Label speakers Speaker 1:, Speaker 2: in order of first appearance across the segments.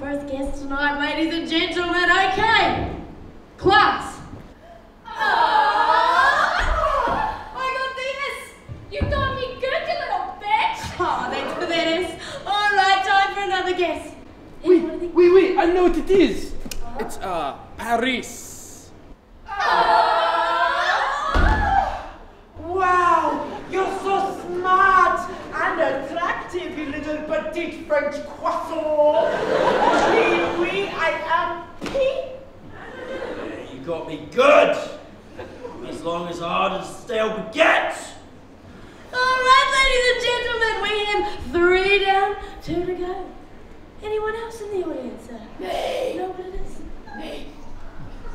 Speaker 1: first guest tonight, ladies and gentlemen. Okay, class. Oh, I got the S. You got me good, you little bitch. Oh, thanks for that S. All right, time for another guess. Wait, wait,
Speaker 2: wait, I know what it is.
Speaker 1: It's,
Speaker 2: uh, Paris.
Speaker 3: Wow, you're so smart and attractive, you little petite French croissant.
Speaker 4: Got me good. As long as hard as stale baguette.
Speaker 1: All right, ladies and gentlemen, we have three down, two to go. Anyone else in the audience? Uh,
Speaker 3: Me.
Speaker 1: know what it is?
Speaker 3: Me.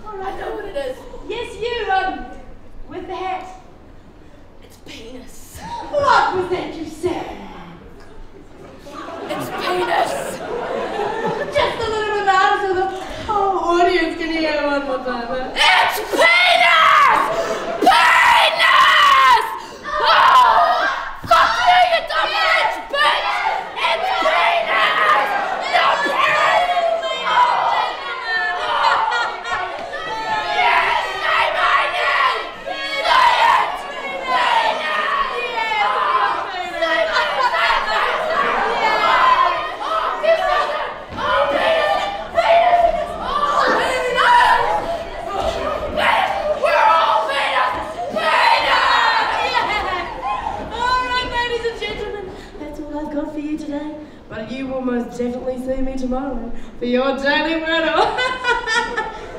Speaker 1: All right. I know what it is. Yes, you, um, with the hat. It's penis.
Speaker 3: What was that you said?
Speaker 1: It's penis. Just a little bit louder so the whole audience can hear
Speaker 5: it
Speaker 1: today, but you will most definitely see me tomorrow for your daily word.